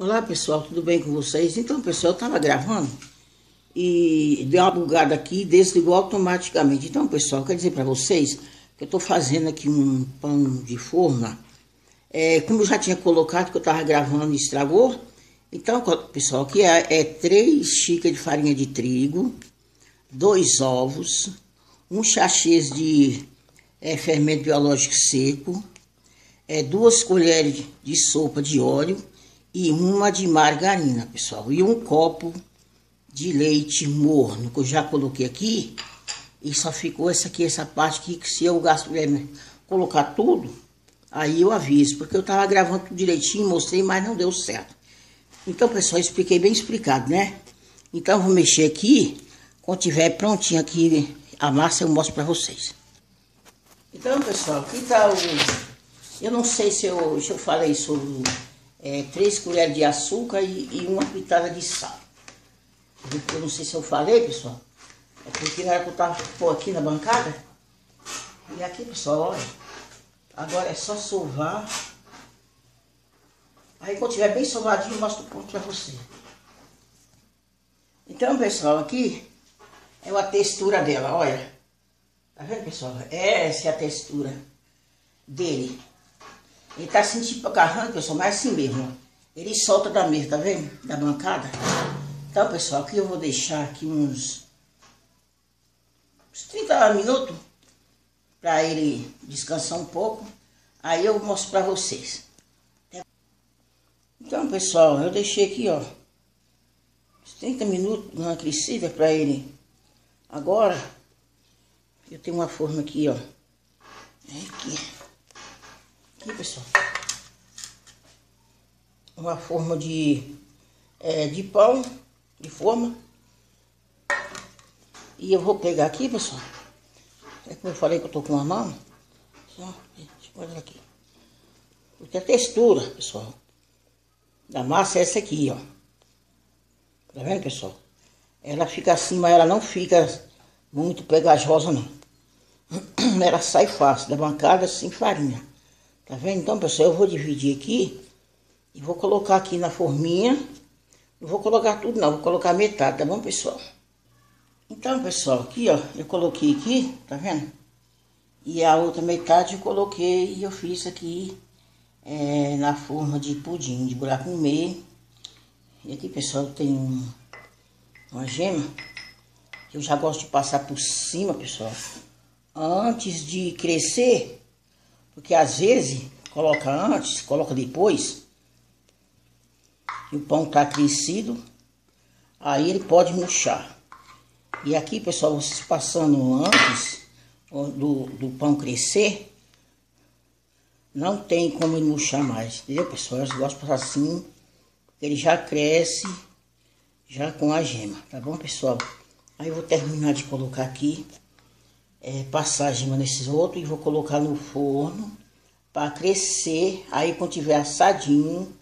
Olá pessoal, tudo bem com vocês? Então pessoal, eu estava gravando e deu uma bugada aqui e desligou automaticamente. Então pessoal, quero dizer para vocês que eu estou fazendo aqui um pão de forma. É, como eu já tinha colocado que eu estava gravando e estragou. Então pessoal, aqui é, é 3 xícaras de farinha de trigo, dois ovos, um sachês de é, fermento biológico seco, é, duas colheres de sopa de óleo e uma de margarina, pessoal. E um copo de leite morno, que eu já coloquei aqui. E só ficou essa aqui, essa parte aqui, que se eu gasto, é, colocar tudo, aí eu aviso. Porque eu tava gravando tudo direitinho, mostrei, mas não deu certo. Então, pessoal, expliquei bem explicado, né? Então, vou mexer aqui. Quando tiver prontinho aqui a massa, eu mostro pra vocês. Então, pessoal, aqui tá o... Eu não sei se eu, se eu falei sobre é, três colheres de açúcar e, e, uma pitada de sal. Eu não sei se eu falei, pessoal. É porque na hora que eu tava pô, aqui na bancada. E aqui, pessoal, olha. Agora é só sovar. Aí quando tiver bem sovadinho, eu mostro o ponto pra você. Então, pessoal, aqui é a textura dela, olha. Tá vendo, pessoal? Essa é a textura dele. Ele tá sentindo pra carranca, pessoal, mas assim mesmo. Ele solta da mesa, tá vendo? Da bancada. Então, pessoal, aqui eu vou deixar aqui uns, uns 30 minutos para ele descansar um pouco. Aí eu mostro para vocês. Então, pessoal, eu deixei aqui, ó, uns 30 minutos na crescida para ele. Agora, eu tenho uma forma aqui, ó. É aqui. Aqui, pessoal. Uma forma de, é, de pão, de forma. E eu vou pegar aqui, pessoal. É como eu falei que eu tô com uma mão. Só, deixa eu aqui. Porque a textura, pessoal, da massa é essa aqui, ó. Tá vendo, pessoal? Ela fica assim, mas ela não fica muito pegajosa, não. Ela sai fácil, da bancada sem farinha. Tá vendo? Então, pessoal, eu vou dividir aqui e vou colocar aqui na forminha. Não vou colocar tudo não, vou colocar metade, tá bom, pessoal? Então, pessoal, aqui, ó, eu coloquei aqui, tá vendo? E a outra metade eu coloquei e eu fiz aqui é, na forma de pudim, de buraco no meio. E aqui, pessoal, tem um, uma gema que eu já gosto de passar por cima, pessoal. Antes de crescer, porque às vezes coloca antes, coloca depois. E o pão tá crescido. Aí ele pode murchar. E aqui, pessoal, vocês passando antes do, do pão crescer, não tem como ele murchar mais. Entendeu, pessoal? Eu gosto de passar assim, ele já cresce já com a gema, tá bom, pessoal? Aí eu vou terminar de colocar aqui é, passar a gema nesses outros e vou colocar no forno para crescer. Aí quando tiver assadinho,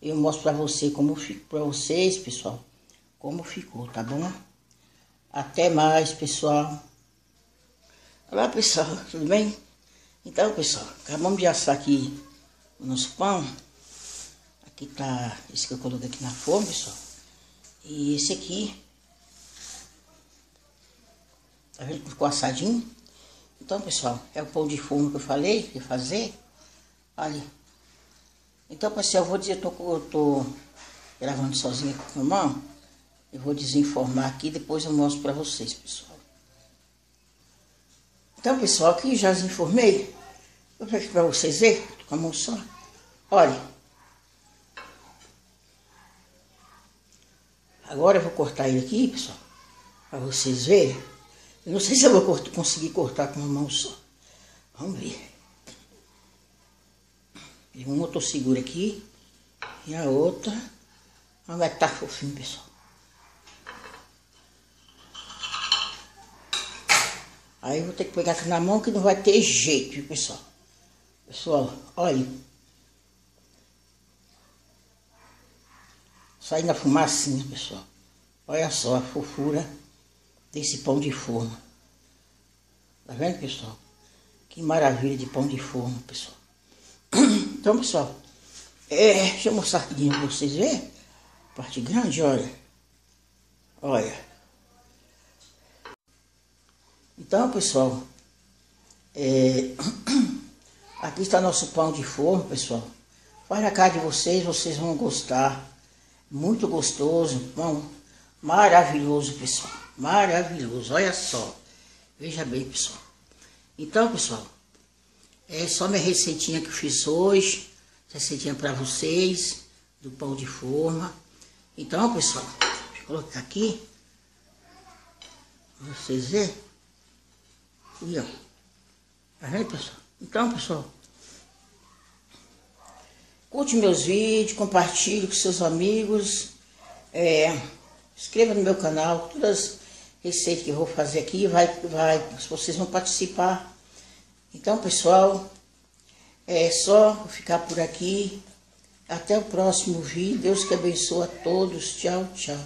eu mostro para você como ficou para vocês, pessoal, como ficou, tá bom? Até mais, pessoal. Olá, pessoal, tudo bem? Então, pessoal, acabamos de assar aqui o nosso pão. Aqui tá esse que eu coloquei aqui na forma, pessoal. E esse aqui Tá? Ficou assadinho. Então, pessoal, é o pão de forno que eu falei que fazer. Olha. Então, pessoal, eu vou dizer, eu tô, eu tô gravando sozinha com a mão. Eu vou desinformar aqui, depois eu mostro pra vocês, pessoal. Então, pessoal, aqui já desinformei. Vou pra vocês verem, com a mão só. Olha. Agora eu vou cortar ele aqui, pessoal, pra vocês verem. Eu não sei se eu vou conseguir cortar com uma mão só. Vamos ver. E uma eu tô segura aqui. E a outra. Olha vai estar tá fofinho, pessoal. Aí eu vou ter que pegar aqui na mão que não vai ter jeito, viu, pessoal? Pessoal, olha. Saindo a fumacinha, pessoal. Olha só a fofura desse pão de forno. Tá vendo, pessoal? Que maravilha de pão de forno, pessoal. Então, pessoal, É, deixa eu mostrar aqui pra vocês verem. Parte grande, olha. Olha. Então, pessoal, é, aqui está nosso pão de forno, pessoal. Faz na casa de vocês, vocês vão gostar. Muito gostoso, pão maravilhoso, pessoal. Maravilhoso, olha só. Veja bem, pessoal. Então, pessoal, é só minha receitinha que eu fiz hoje. Receitinha para vocês, do pão de forma. Então, pessoal, deixa eu colocar aqui. Vocês verem. E, ó. Tá vendo, pessoal? Então, pessoal, curte meus vídeos, compartilhe com seus amigos. É, inscreva no meu canal, todas as receitas que eu vou fazer aqui, vai, vai, vocês vão participar. Então, pessoal, é só ficar por aqui. Até o próximo vídeo. Deus que abençoe a todos. Tchau, tchau.